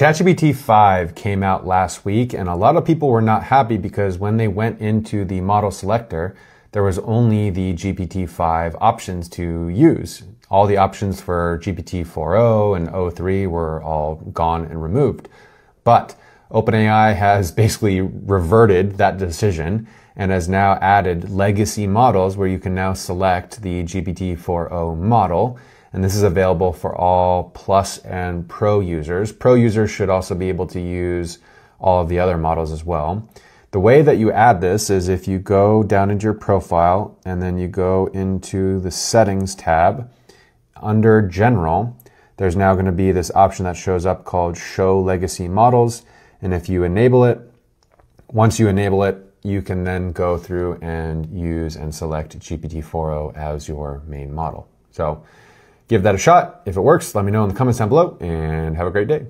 ChatGPT 5 came out last week, and a lot of people were not happy because when they went into the model selector, there was only the GPT 5 options to use. All the options for GPT 4o and o3 were all gone and removed. But OpenAI has basically reverted that decision and has now added legacy models where you can now select the GPT 4o model. And this is available for all Plus and Pro users. Pro users should also be able to use all of the other models as well. The way that you add this is if you go down into your profile and then you go into the settings tab under general, there's now going to be this option that shows up called show legacy models. And if you enable it, once you enable it, you can then go through and use and select GPT-4o as your main model. So give that a shot. If it works, let me know in the comments down below and have a great day.